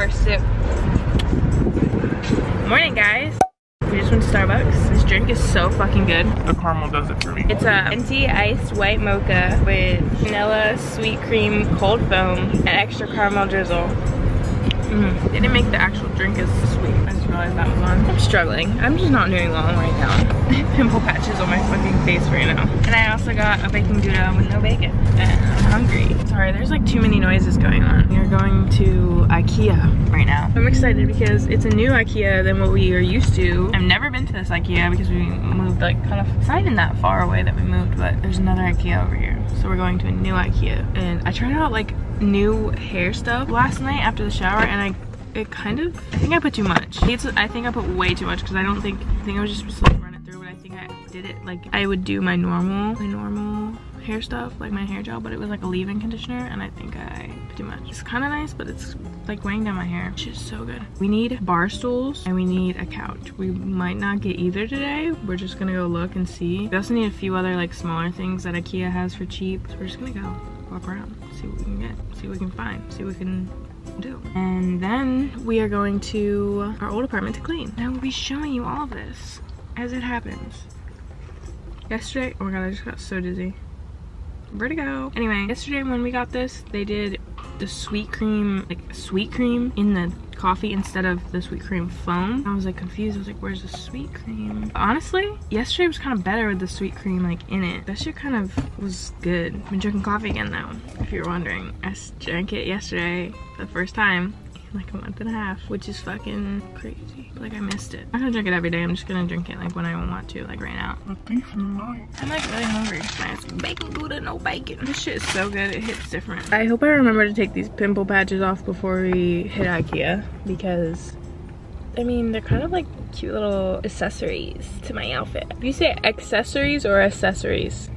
first sip. Morning, guys. We just went to Starbucks. This drink is so fucking good. The caramel does it for me. It's a venti iced white mocha with vanilla, sweet cream, cold foam, and extra caramel drizzle. Mm. They didn't make the actual drink as sweet. I just realized that was on. I'm struggling. I'm just not doing well right now. Pimple patches on my fucking face right now. And I also got a bacon gouda with no bacon. And I'm hungry. Sorry, there's like too many noises going on. We're going to Ikea right now. I'm excited because it's a new Ikea than what we are used to. I've never been to this Ikea because we moved like kind of, it's not even that far away that we moved, but there's another Ikea over here. So we're going to a new Ikea. And I tried out like new hair stuff last night after the shower and I it kind of I think I put too much. It's, I think I put way too much because I don't think I think I was just supposed to like run it through but I think I did it like I would do my normal my normal hair stuff like my hair gel but it was like a leave-in conditioner and I think I too much. It's kind of nice but it's like weighing down my hair. It's just so good. We need bar stools and we need a couch. We might not get either today. We're just gonna go look and see. We also need a few other like smaller things that Ikea has for cheap. So we're just gonna go walk around, see what we can get, see what we can find, see what we can do. And then we are going to our old apartment to clean. And I will be showing you all of this as it happens. Yesterday, oh my god, I just got so dizzy. Vertigo. Anyway, yesterday when we got this, they did the sweet cream, like sweet cream in the coffee instead of the sweet cream foam. I was like confused. I was like, where's the sweet cream? Honestly, yesterday was kind of better with the sweet cream like in it. That shit kind of was good. I've been drinking coffee again now, if you're wondering. I drank it yesterday the first time like a month and a half, which is fucking crazy. Like I missed it. I'm not gonna drink it every day. I'm just gonna drink it like when I want to, like right now. I'm like really hungry. Nice bacon gouda, no bacon. This shit is so good. It hits different. I hope I remember to take these pimple patches off before we hit Ikea because I mean, they're kind of like cute little accessories to my outfit. Do you say accessories or accessories?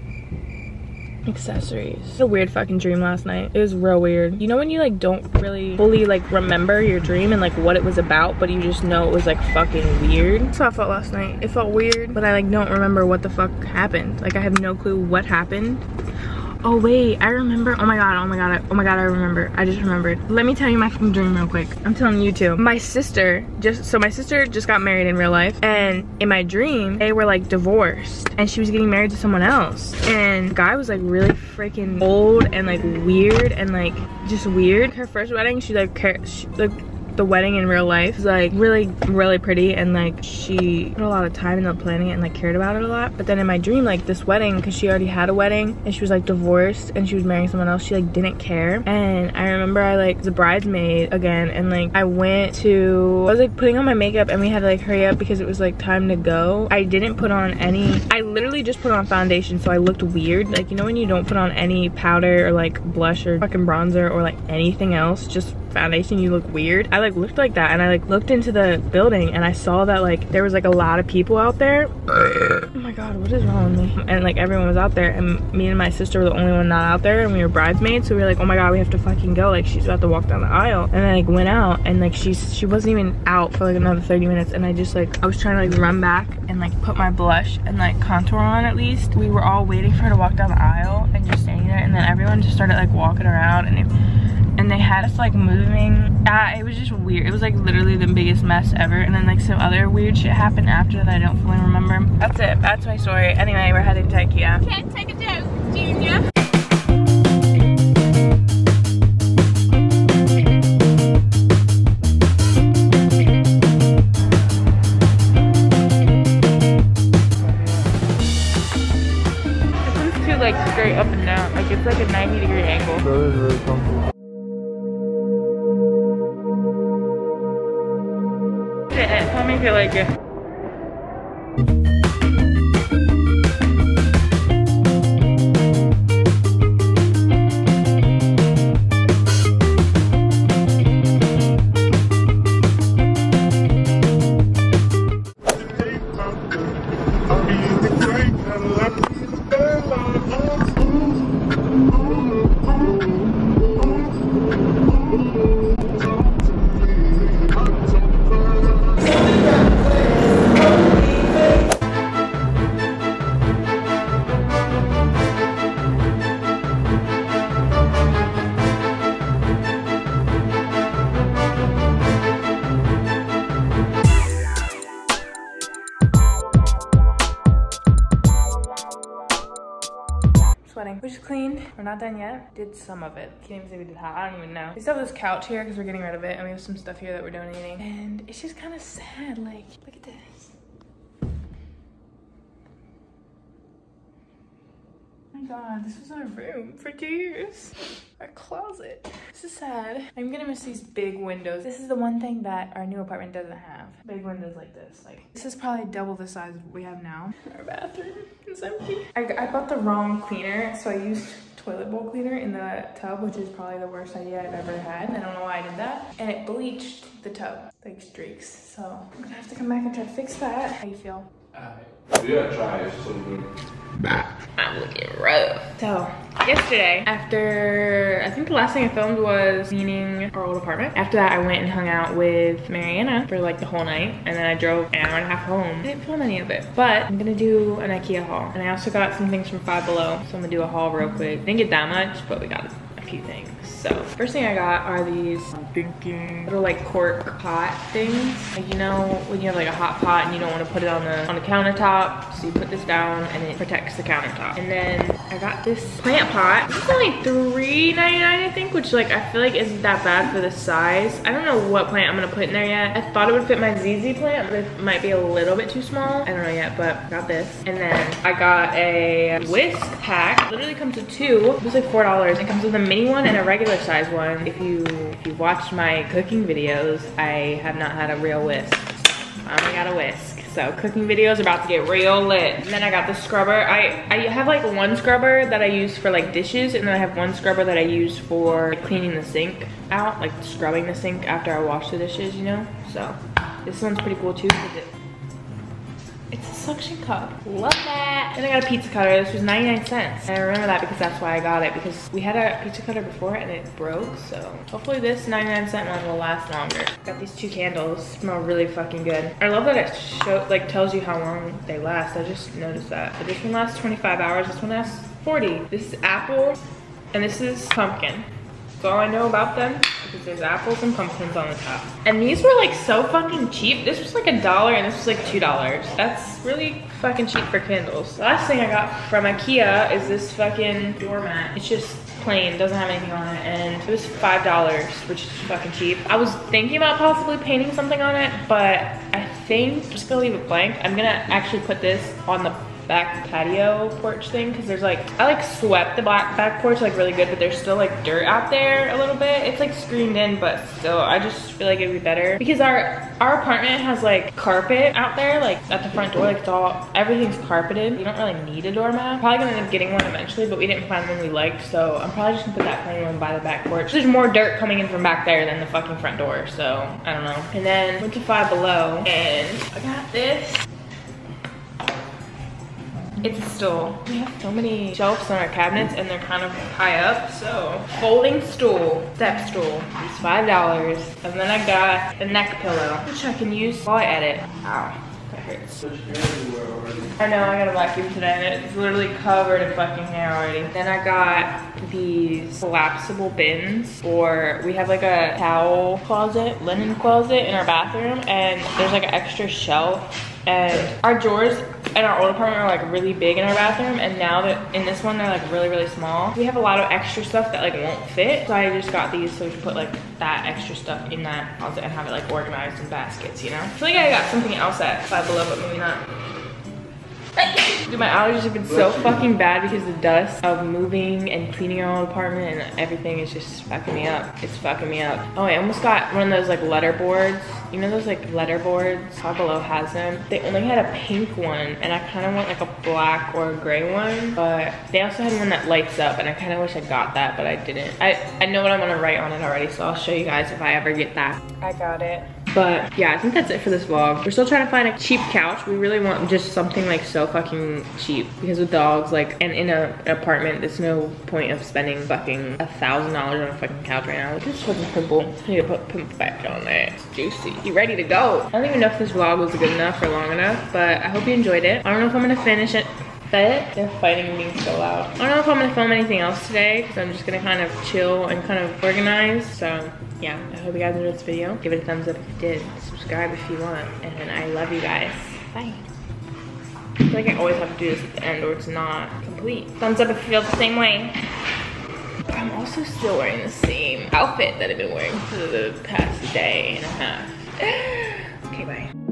Accessories. a weird fucking dream last night. It was real weird. You know when you like don't really fully like remember your dream and like what it was about, but you just know it was like fucking weird? That's how I felt last night. It felt weird, but I like don't remember what the fuck happened. Like I have no clue what happened. Oh wait, I remember. Oh my god, oh my god, oh my god, I remember. I just remembered. Let me tell you my dream real quick. I'm telling you too. My sister just so my sister just got married in real life and in my dream they were like divorced and she was getting married to someone else. And guy was like really freaking old and like weird and like just weird. Her first wedding, she like like the wedding in real life is like really really pretty and like she put a lot of time into planning it and like cared about it a lot. But then in my dream like this wedding because she already had a wedding and she was like divorced and she was marrying someone else she like didn't care. And i remember i like a bridesmaid again and like i went to i was like putting on my makeup and we had to like hurry up because it was like time to go. I didn't put on any i literally just put on foundation so i looked weird. Like you know when you don't put on any powder or like blush or fucking bronzer or like anything else? Just foundation you look weird. I like looked like that and i like looked into the building and i saw that like there was like a lot of people out there. Oh my god what is wrong with me? And like everyone was out there and me and my sister were the only one not out there and we were bridesmaids so we were like oh my god we have to fucking go. Like she's about to walk down the aisle. And i like went out and like she's she wasn't even out for like another 30 minutes and i just like i was trying to like run back and like put my blush and like contour on at least. We were all waiting for her to walk down the aisle and just standing there and then everyone just started like walking around and it and they had us like moving. Uh, it was just weird. It was like literally the biggest mess ever and then like some other weird shit happened after that I don't fully remember. That's it. That's my story. Anyway we're heading to Ikea. Can't take a joke Junior Tell me if We're not done yet. Did some of it. Can't even say we did half. I don't even know. We still have this couch here because we're getting rid of it. And we have some stuff here that we're donating. And it's just kind of sad. Like, look at this. Oh my god, this was our room for two years. Our closet. This is sad. I'm gonna miss these big windows. This is the one thing that our new apartment doesn't have. Big windows like this. Like this is probably double the size we have now. Our bathroom is empty. I, I bought the wrong cleaner, so I used toilet bowl cleaner in the tub, which is probably the worst idea I've ever had. I don't know why I did that. And it bleached the tub, like streaks. So I'm gonna have to come back and try to fix that. How you feel? Uh, you gotta try it, it's so good. Looking rough. So, yesterday, after, I think the last thing I filmed was cleaning our old apartment. After that, I went and hung out with Mariana for like the whole night. And then I drove an hour and a half home. I didn't film any of it. But I'm gonna do an Ikea haul. And I also got some things from Five Below. So I'm gonna do a haul real quick. Didn't get that much, but we got few things. So, first thing I got are these I'm thinking. little like cork pot things. Like you know when you have like a hot pot and you don't want to put it on the on the countertop, so you put this down and it protects the countertop. And then I got this plant pot. It's only $3.99 I think, which like I feel like isn't that bad for the size. I don't know what plant I'm gonna put in there yet. I thought it would fit my ZZ plant, but it might be a little bit too small. I don't know yet, but got this. And then I got a whisk pack. It literally comes with two. It was like four dollars. It comes with a mini one and a regular size one. If you if you watched my cooking videos, I have not had a real whisk. I got a whisk. So cooking videos about to get real lit. And then I got the scrubber. I, I have like one scrubber that I use for like dishes and then I have one scrubber that I use for cleaning the sink out, like scrubbing the sink after I wash the dishes, you know? So this one's pretty cool too it's a suction cup. Love that. And I got a pizza cutter. This was 99 cents. And I remember that because that's why I got it because we had a pizza cutter before and it broke. So hopefully this 99 cent one will last longer. Got these two candles. Smell really fucking good. I love that it show, like tells you how long they last. I just noticed that. This one lasts 25 hours. This one lasts 40. This is apple and this is pumpkin. That's all I know about them because there's apples and pumpkins on the top. And these were like so fucking cheap. This was like a dollar and this was like two dollars. That's really fucking cheap for candles. The last thing I got from Ikea is this fucking doormat. It's just plain, doesn't have anything on it, and it was five dollars, which is fucking cheap. I was thinking about possibly painting something on it, but I think I'm just gonna leave it blank. I'm gonna actually put this on the back patio porch thing because there's like I like swept the back back porch like really good but there's still like dirt out there a little bit. It's like screened in but still I just feel like it'd be better. Because our our apartment has like carpet out there like at the front door like it's all everything's carpeted. You don't really need a doormat. Probably gonna end up getting one eventually but we didn't find one we liked so I'm probably just gonna put that plain one by the back porch. There's more dirt coming in from back there than the fucking front door so I don't know. And then went to five below and I got this it's a stool. We have so many shelves on our cabinets and they're kind of high up. So folding stool, step stool, it's five dollars. And then I got the neck pillow, which I can use while I edit. Ow, that hurts. I know, I got a vacuum today and it's literally covered in fucking hair already. Then I got these collapsible bins or we have like a towel closet, linen closet in our bathroom and there's like an extra shelf and our drawers in our old apartment are like really big in our bathroom and now that in this one they're like really really small. We have a lot of extra stuff that like won't fit so i just got these so we can put like that extra stuff in that closet and have it like organized in baskets you know? I feel like i got something else at five below but maybe not Dude, my allergies have been so fucking bad because the dust of moving and cleaning our old apartment and everything is just fucking me up. It's fucking me up. Oh, I almost got one of those like letter boards. You know those like letter boards? Below has them. They only had a pink one and I kind of want like a black or a gray one, but they also had one that lights up and I kind of wish I got that, but I didn't. I, I know what I'm gonna write on it already, so I'll show you guys if I ever get that. I got it. But yeah, I think that's it for this vlog. We're still trying to find a cheap couch. We really want just something like so fucking cheap because with dogs, like, and in a, an apartment, there's no point of spending fucking a thousand dollars on a fucking couch right now. Look at this fucking pimple. I need to put pimple back on there. It's juicy. You ready to go? I don't even know if this vlog was good enough or long enough, but I hope you enjoyed it. I don't know if I'm gonna finish it they're fighting being so loud. I don't know if I'm gonna film anything else today because I'm just gonna kind of chill and kind of organize. So yeah, I hope you guys enjoyed this video. Give it a thumbs up if you did. Subscribe if you want. And I love you guys. Bye. I feel like I always have to do this at the end or it's not complete. Thumbs up if you feel the same way. I'm also still wearing the same outfit that I've been wearing for the past day and a half. okay, bye.